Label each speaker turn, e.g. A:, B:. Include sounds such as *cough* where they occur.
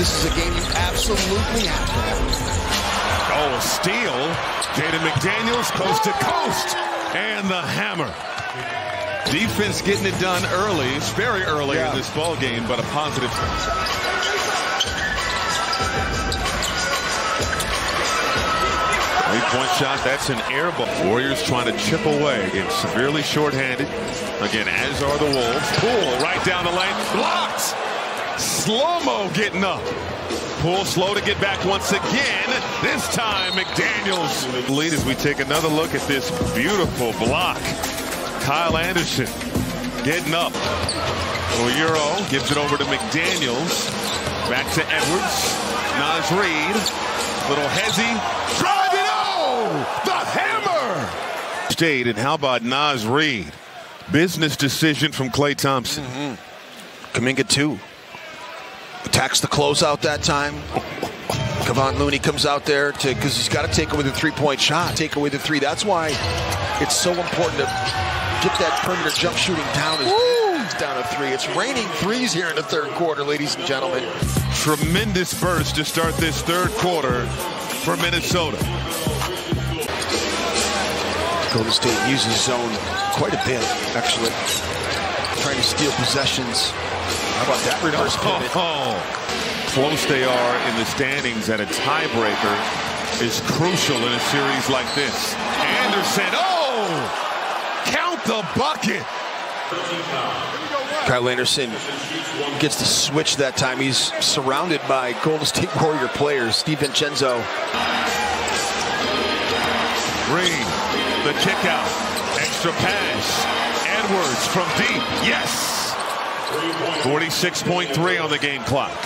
A: This is a game you absolutely have to have.
B: Oh, a steal. Jaden McDaniels coast to coast. And the hammer. Defense getting it done early. It's very early
A: Yeah.
B: in this ball game, but a positive. Three-point shot, that's an air ball. Warriors trying to chip away. Again, severely shorthanded. Again, as are the Wolves. Poole right down the lane. Blocked! Slow-mo getting up. Poole slow to get back once again. This time, McDaniels. Lead as we take another look at this beautiful block. Kyle Anderson getting up. Euro gives it over to McDaniels. Back to Edwards. Naz Reid. Little Hezzy. Driving. Oh! The hammer! Stayed. And how about Naz Reid? Business decision from Klay Thompson.
A: Mm-hmm. Kuminga two. Attacks the closeout that time. Kevon Looney comes out there to because he's got to take away the three-point shot. Take away the three. That's why it's so important to get that perimeter jump shooting down. As down to three. It's raining threes here in the third quarter, ladies and gentlemen.
B: Tremendous burst to start this third quarter for Minnesota.
A: Golden State uses zone quite a bit, actually. Trying to steal possessions. How about that reverse *laughs* pivot?
B: Oh, oh, close they are in the standings and a tiebreaker is crucial in a series like this. Anderson, oh! Count the bucket!
A: Kyle Anderson gets the switch that time. He's surrounded by Golden State Warrior players. Steve Vincenzo.
B: Green, the kick out, extra pass. Edwards from deep, yes! 46.3 on the game clock.